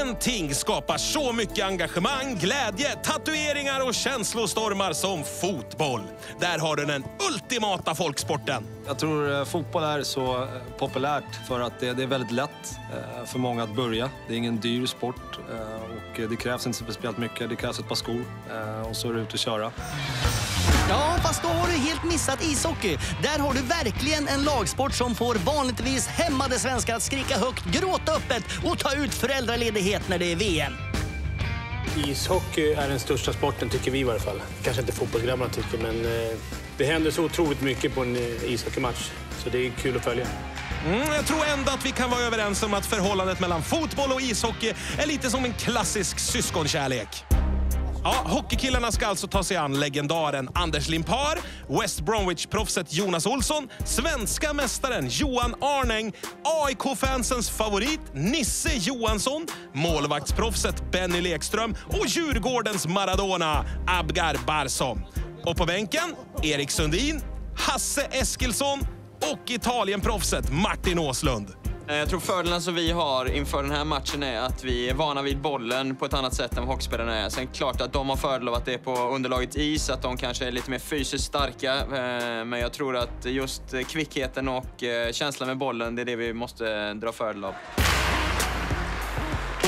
Ingenting skapar så mycket engagemang, glädje, tatueringar och känslostormar som fotboll. Där har du den ultimata folksporten. Jag tror eh, fotboll är så eh, populärt för att det, är väldigt lätt eh, för många att börja. Det är ingen dyr sport och det krävs inte speciellt mycket. Det krävs ett par skor och så är du ute och köra. Ja, fast då har du helt missat ishockey. Där har du verkligen en lagsport som får vanligtvis hämmade svenskar att skrika högt, gråta öppet och ta ut föräldraledighet när det är VM. Ishockey är den största sporten, tycker vi i varje fall. Kanske inte fotbollsgrabbarna tycker, men eh, det händer så otroligt mycket på en eh, ishockeymatch. Så det är kul att följa. Mm, jag tror ändå att vi kan vara överens om att förhållandet mellan fotboll och ishockey är lite som en klassisk syskonkärlek. Ja, hockeykillarna ska alltså ta sig an legendaren Anders Limpar, West Bromwich-proffset Jonas Olsson, svenska mästaren Johan Arnäng, AIK-fansens favorit Nisse Johansson, målvaktsproffset Benny Lekström och Djurgårdens Maradona Abgar Barsom. Och på bänken, Erik Sundin, Hasse Eskilsson och Italienproffset Martin Åslund. Eh, jag tror fördelarna som vi har inför den här matchen är att vi är vana vid bollen på ett annat sätt än vad hockeyspelarna är. Sen klart att de har fördel av att det är på underlaget is, att de kanske är lite mer fysiskt starka. Eh, men jag tror att just kvickheten och eh, känslan med bollen, det är det vi måste dra fördel av.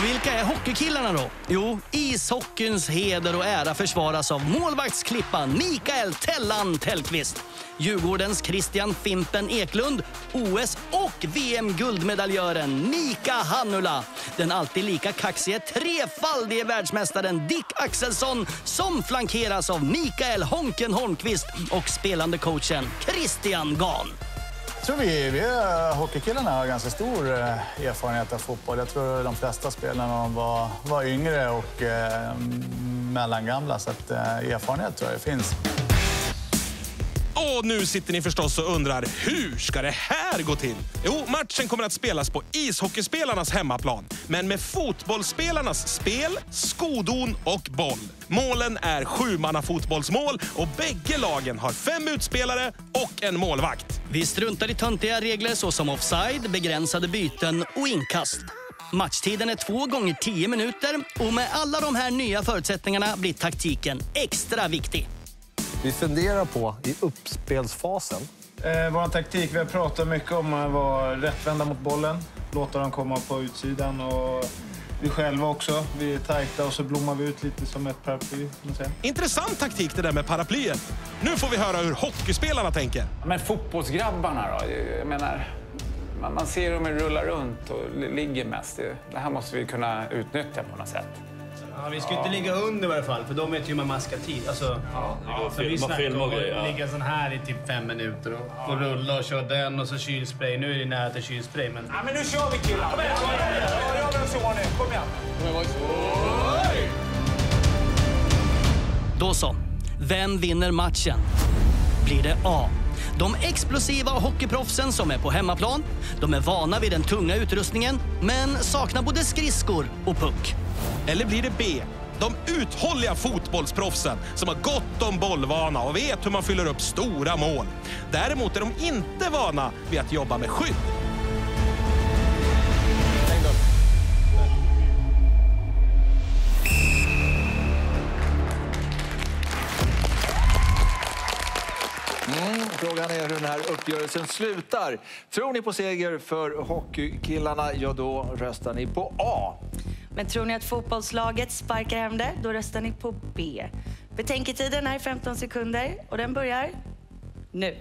Och vilka är hockeykillarna då? Jo, ishockeyns heder och ära försvaras av målvaktsklippan Mikael Tellan Tellqvist. Djurgårdens Christian Fimpen Eklund, OS och VM-guldmedaljören Mika Hannula. Den alltid lika kaxige trefaldige världsmästaren Dick Axelsson som flankeras av Mikael Honken Holmqvist och spelande coachen Christian Gahn. Jag tror vi, vi hockeykillarna har ganska stor eh, erfarenhet av fotboll. Jag tror de flesta spelarna var, var yngre och eh, mellangamla, så att, eh, erfarenhet tror jag det finns. Och nu sitter ni förstås och undrar, hur ska det här gå till? Jo, matchen kommer att spelas på ishockeyspelarnas hemmaplan, men med fotbollsspelarnas spel, skodon och boll. Målen är sjumanna-fotbollsmål och bägge lagen har fem utspelare och en målvakt. Vi struntar i töntiga regler såsom offside, begränsade byten och inkast. Matchtiden är två gånger tio minuter och med alla de här nya förutsättningarna blir taktiken extra viktig. Vi funderar på i uppspelsfasen. Eh, vår taktik, vi har pratat mycket om att vara rättvända mot bollen, låta dem komma på utsidan och vi själva också. Vi är tajta och så blommar vi ut lite som ett paraply. Intressant taktik det där med paraplyet. Nu får vi höra hur hockeyspelarna tänker. Men fotbollsgrabbarna då? Jag menar, man ser dem rulla runt och ligger mest. Det här måste vi kunna utnyttja på något sätt. Ja, vi ska ju inte ligga under i alla fall, för de vet ju hur man maskar tid. Alltså, ja, ja, så vi snackar om att ligga sån här i typ fem minuter och, och rulla och köra den och så kylspray. Nu är det nära till kylspray, men... Ja, men nu kör vi killar! Kom igen! Gör vi så nu. Kom igen! Då så. Vem vinner matchen? Blir det A. De explosiva hockeyproffsen som är på hemmaplan. De är vana vid den tunga utrustningen, men saknar både skridskor och puck. Eller blir det B? De uthålliga fotbollsproffsen som har gott om bollvana och vet hur man fyller upp stora mål. Däremot är de inte vana vid att jobba med skydd. Mm, frågan är hur den här uppgörelsen slutar. Tror ni på seger för hockeykillarna, ja då röstar ni på A. Men tror ni att fotbollslaget sparkar hem det, då röstar ni på B. Betänketiden är 15 sekunder och den börjar nu.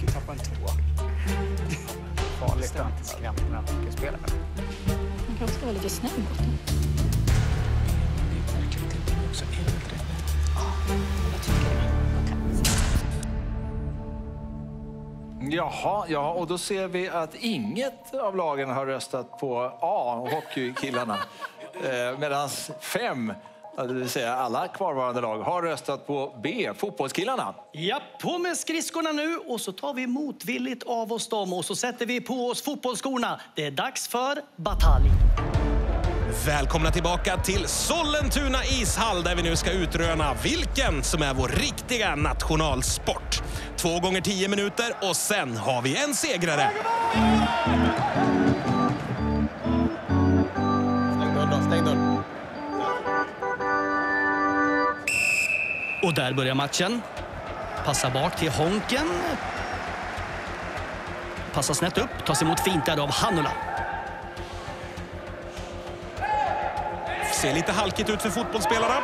Gud, tappa en tå. Farligt att skrämma hockeyspelare. Man kanske ska vara lite snäll mot dem. Jaha, ja, och då ser vi att inget av lagen har röstat på A, hockeykillarna. eh, Medan fem, det vill säga alla kvarvarande lag, har röstat på B, fotbollskillarna. Ja, på med skridskorna nu och så tar vi motvilligt av oss dem och så sätter vi på oss fotbollsskorna. Det är dags för batalj. Välkomna tillbaka till Sollentuna ishall där vi nu ska utröna vilken som är vår riktiga nationalsport. Två gånger tio minuter och sen har vi en segrare. Stäng dörren då, stäng dörren. Och där börjar matchen. Passar bak till Honken. Passar snett upp, tas emot fint där av Hannula. Ser lite halkigt ut för fotbollsspelarna.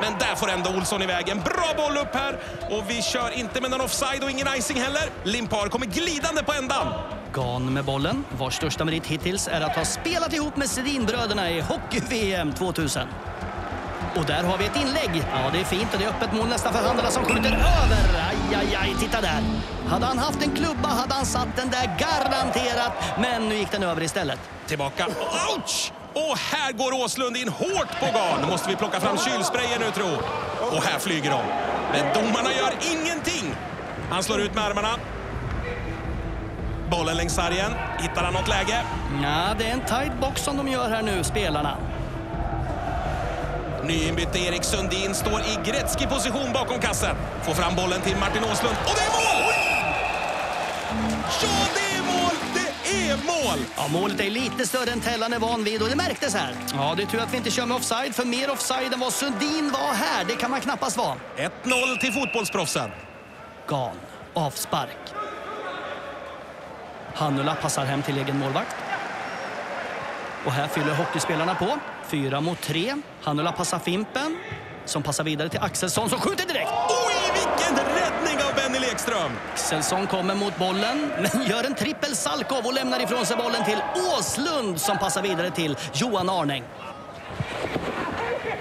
Men där får ändå Olsson iväg. En bra boll upp här. Och vi kör inte med någon offside och ingen icing heller. Limpar kommer glidande på ändan. Gan med bollen, vars största merit hittills är att ha spelat ihop med Sedinbröderna i Hockey-VM 2000. Och där har vi ett inlägg. Ja, det är fint och det är öppet mål nästan för Handela som skjuter över. Aj, aj, aj, titta där. Hade han haft en klubba hade han satt den där garanterat. Men nu gick den över istället. Tillbaka. Ouch! Och här går Åslund in hårt på garn. Måste vi plocka fram kylsprayen nu, tro. Och här flyger de. Men domarna gör ingenting. Han slår ut med armarna. Bollen längs sargen. Hittar han något läge? Ja, det är en tight box som de gör här nu, spelarna. Nyinbytte Erik Sundin står i Gretzky-position bakom kassen. Får fram bollen till Martin Åslund. Och det är mål! Ja, är mål! Ja, målet är lite större än Tellan är van vid och det märktes här. Ja, det är tur att vi inte kör med offside, för mer offside än vad Sundin var här, det kan man knappast vara. 1-0 till fotbollsproffsen. Gan, avspark. Hannula passar hem till egen målvakt. Och här fyller hockeyspelarna på. Fyra mot tre. Hannula passar Fimpen, som passar vidare till Axelsson som skjuter direkt. Lekström! Axelsson kommer mot bollen, men gör en trippel Salkov och lämnar ifrån sig bollen till Åslund som passar vidare till Johan Arnäng.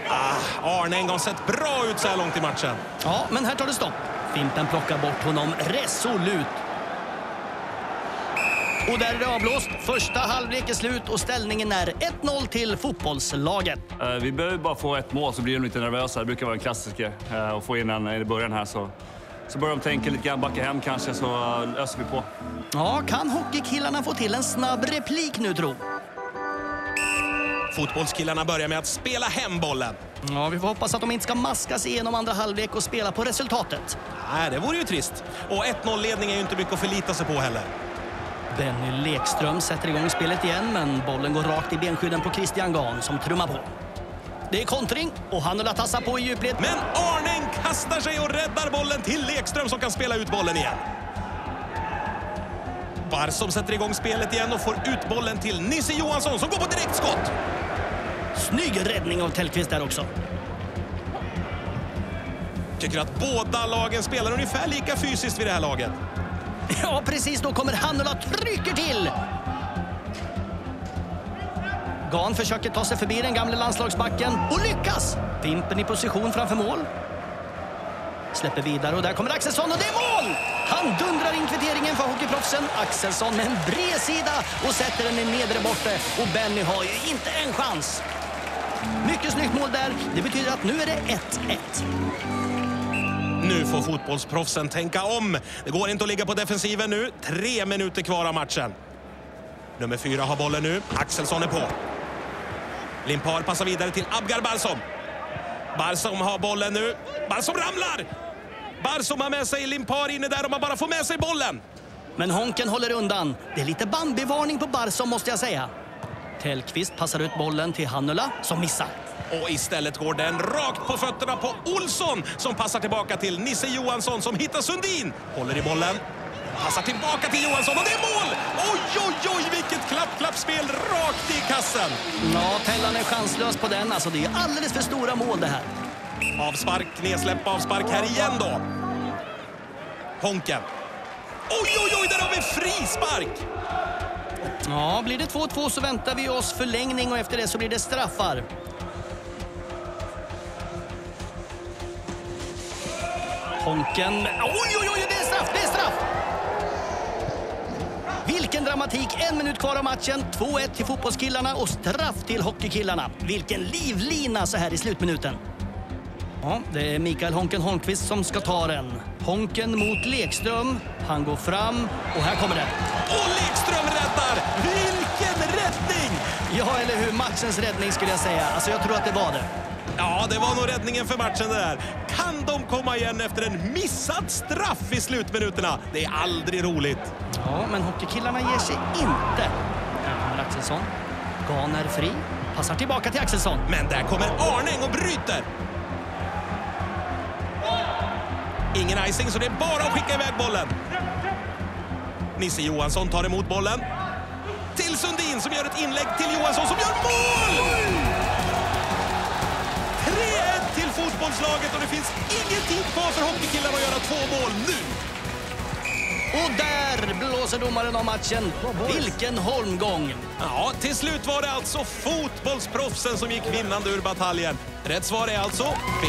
Ah, Arnäng har sett bra ut så här långt i matchen. Ja, men här tar det stopp. Fimpen plockar bort honom resolut. Och där är det avblåst. Första halvlek är slut och ställningen är 1-0 till fotbollslaget. Eh, Vi behöver bara få ett mål så blir de lite nervösa. Det brukar vara en klassiker. Att få in en i början här så, så börjar de tänka lite grann, backa hem kanske så öser vi på. Ja, kan hockeykillarna få till en snabb replik nu tro? Fotbollskillarna börjar med att spela hem bollen. Ja, vi får hoppas att de inte ska maskas igenom andra halvlek och spela på resultatet. Nej, det vore ju trist. Och 1-0-ledning är ju inte mycket att förlita sig på heller. Benny Lekström sätter igång spelet igen, men bollen går rakt i benskydden på Christian Gahn som trummar på. Det är kontring och Hannula tassar på i djupled. Men Arnäng kastar sig och räddar bollen till Lekström som kan spela ut bollen igen. Barsom sätter igång spelet igen och får ut bollen till Nisse Johansson som går på direktskott. Snygg räddning av Tellqvist där också. Tycker att båda lagen spelar ungefär lika fysiskt vid det här laget. Ja, precis. Då kommer Hannula trycker till. Gahn försöker ta sig förbi den gamle landslagsbacken och lyckas. Fimpen i position framför mål. Släpper vidare och där kommer Axelsson och det är mål! Han dundrar in kvitteringen för hockeyproffsen. Axelsson med en bredsida och sätter den i nedre bortre. Och Benny har ju inte en chans. Mycket snyggt mål där. Det betyder att nu är det 1-1. Nu får fotbollsproffsen tänka om. Det går inte att ligga på defensiven nu. Tre minuter kvar av matchen. Nummer fyra har bollen nu. Axelsson är på. Limpar passar vidare till Abgar Barsom. Barsom har bollen nu. Barsom ramlar! Barsom har med sig Limpar inne där om man bara får med sig bollen. Men Honken håller undan. Det är lite Bambi-varning på Barsom måste jag säga. Tellqvist passar ut bollen till Hannula som missar. Och istället går den rakt på fötterna på Olsson som passar tillbaka till Nisse Johansson som hittar Sundin. Håller i bollen. Passar tillbaka till Johansson och det är mål! Oj, oj, oj, vilket klapp-klappspel rakt i kassen! Ja, Tellan är chanslös på den. Alltså, det är alldeles för stora mål det här. Avspark, nedsläpp, avspark här igen då. Honken. Oj, oj, oj, där har vi frispark! Ja, blir det 2-2 så väntar vi oss förlängning och efter det så blir det straffar. Honken. Oj, oj, oj, Dramatik! En minut kvar av matchen. 2-1 till fotbollskillarna och straff till hockeykillarna. Vilken livlina så här i slutminuten. Ja, det är Mikael Honken Holmqvist som ska ta den. Honken mot Lekström. Han går fram och här kommer den. Och Lekström räddar! Vilken räddning! Ja, eller hur? Matchens räddning skulle jag säga. Alltså, jag tror att det var det. Ja, det var nog räddningen för matchen det där. Kan de komma igen efter en missad straff i slutminuterna? Det är aldrig roligt. Ja, men hockeykillarna ger sig inte. Här Axelsson. Gahn är fri. Passar tillbaka till Axelsson. Men där kommer Arnäng och bryter. Ingen icing, så det är bara att skicka iväg bollen. Nisse Johansson tar emot bollen. Till Sundin som gör ett inlägg till Johansson som gör mål! Fotbollslaget och det finns ingen tid kvar för hockeykillarna att göra två mål nu. Och där blåser domaren av matchen. Vilken holmgång! Ja, till slut var det alltså fotbollsproffsen som gick vinnande ur bataljen. Rätt svar är alltså B.